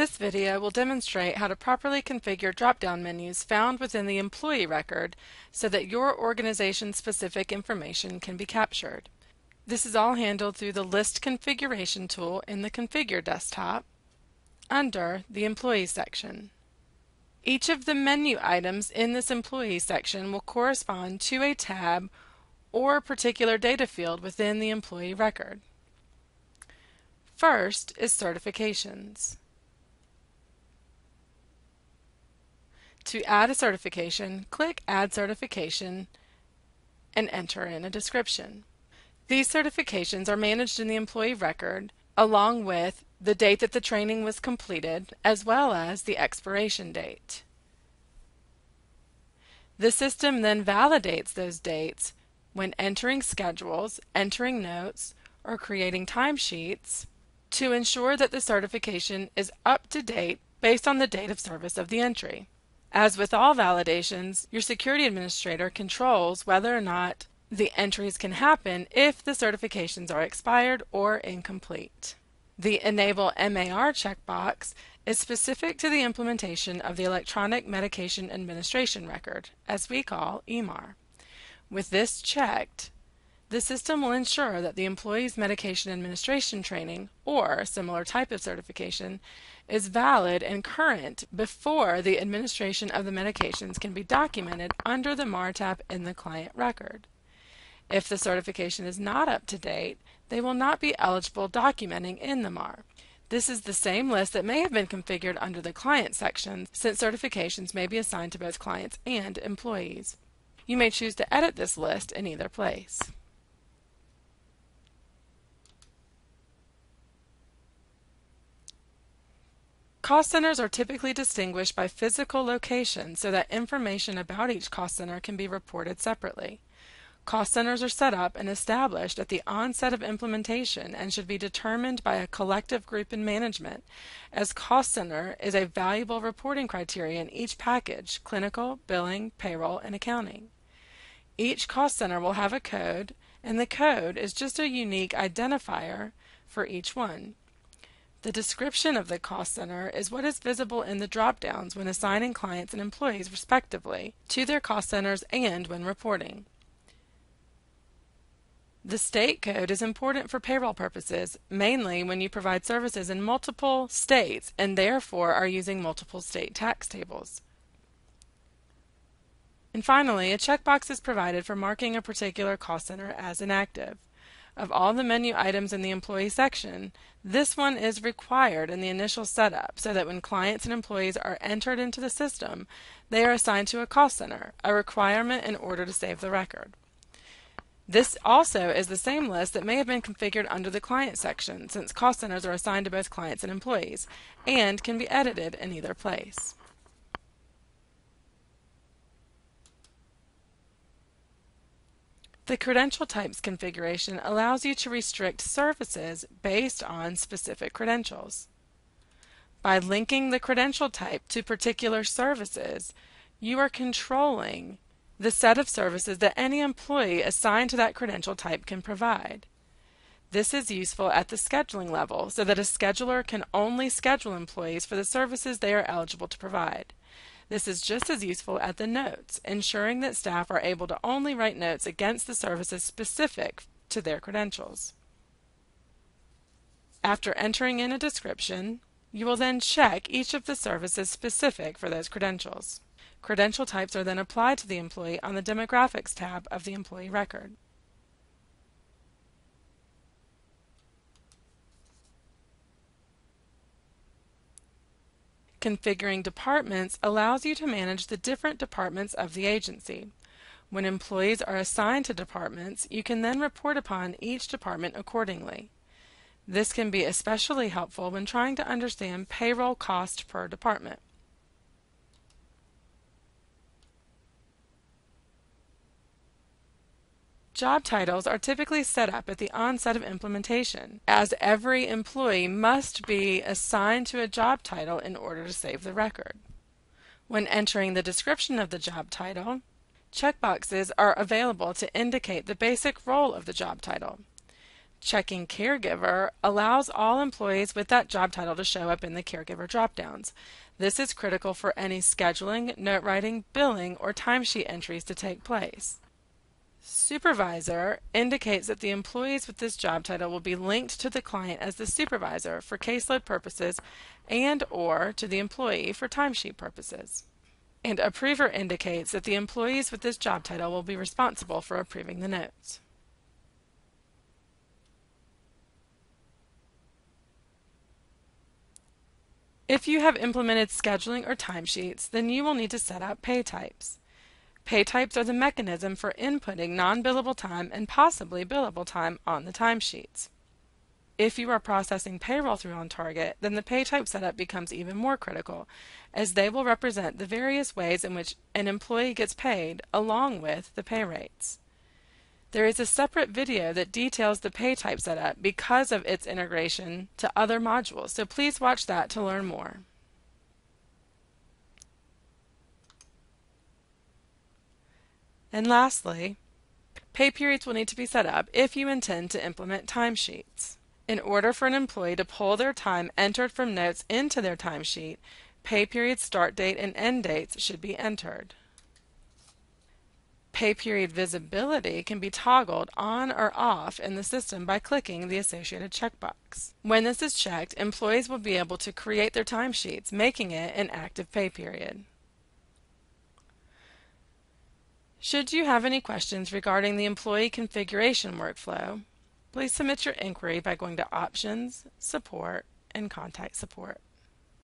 This video will demonstrate how to properly configure drop-down menus found within the employee record so that your organization-specific information can be captured. This is all handled through the List Configuration tool in the Configure desktop under the Employee section. Each of the menu items in this Employee section will correspond to a tab or particular data field within the employee record. First is Certifications. To add a certification, click Add Certification and enter in a description. These certifications are managed in the employee record along with the date that the training was completed as well as the expiration date. The system then validates those dates when entering schedules, entering notes, or creating timesheets to ensure that the certification is up to date based on the date of service of the entry. As with all validations, your security administrator controls whether or not the entries can happen if the certifications are expired or incomplete. The Enable MAR checkbox is specific to the implementation of the Electronic Medication Administration Record, as we call EMAR. With this checked, the system will ensure that the employee's medication administration training, or a similar type of certification, is valid and current before the administration of the medications can be documented under the MAR tab in the client record. If the certification is not up to date, they will not be eligible documenting in the MAR. This is the same list that may have been configured under the Client section, since certifications may be assigned to both clients and employees. You may choose to edit this list in either place. Cost centers are typically distinguished by physical location so that information about each cost center can be reported separately. Cost centers are set up and established at the onset of implementation and should be determined by a collective group in management, as cost center is a valuable reporting criteria in each package clinical, billing, payroll, and accounting. Each cost center will have a code, and the code is just a unique identifier for each one. The description of the cost center is what is visible in the drop-downs when assigning clients and employees respectively to their cost centers and when reporting. The state code is important for payroll purposes, mainly when you provide services in multiple states and therefore are using multiple state tax tables. And finally, a checkbox is provided for marking a particular cost center as inactive. Of all the menu items in the employee section, this one is required in the initial setup so that when clients and employees are entered into the system, they are assigned to a cost center, a requirement in order to save the record. This also is the same list that may have been configured under the client section since cost centers are assigned to both clients and employees and can be edited in either place. The credential types configuration allows you to restrict services based on specific credentials. By linking the credential type to particular services, you are controlling the set of services that any employee assigned to that credential type can provide. This is useful at the scheduling level so that a scheduler can only schedule employees for the services they are eligible to provide. This is just as useful at the notes, ensuring that staff are able to only write notes against the services specific to their credentials. After entering in a description, you will then check each of the services specific for those credentials. Credential types are then applied to the employee on the Demographics tab of the employee record. Configuring departments allows you to manage the different departments of the agency. When employees are assigned to departments, you can then report upon each department accordingly. This can be especially helpful when trying to understand payroll cost per department. Job titles are typically set up at the onset of implementation, as every employee must be assigned to a job title in order to save the record. When entering the description of the job title, checkboxes are available to indicate the basic role of the job title. Checking Caregiver allows all employees with that job title to show up in the Caregiver dropdowns. This is critical for any scheduling, note writing, billing, or timesheet entries to take place. Supervisor indicates that the employees with this job title will be linked to the client as the supervisor for caseload purposes and or to the employee for timesheet purposes. And approver indicates that the employees with this job title will be responsible for approving the notes. If you have implemented scheduling or timesheets, then you will need to set up pay types. Pay types are the mechanism for inputting non-billable time and possibly billable time on the timesheets. If you are processing payroll through OnTarget, then the pay type setup becomes even more critical, as they will represent the various ways in which an employee gets paid along with the pay rates. There is a separate video that details the pay type setup because of its integration to other modules, so please watch that to learn more. And lastly, pay periods will need to be set up if you intend to implement timesheets. In order for an employee to pull their time entered from notes into their timesheet, pay period start date and end dates should be entered. Pay period visibility can be toggled on or off in the system by clicking the associated checkbox. When this is checked, employees will be able to create their timesheets, making it an active pay period. Should you have any questions regarding the employee configuration workflow, please submit your inquiry by going to Options, Support, and Contact Support.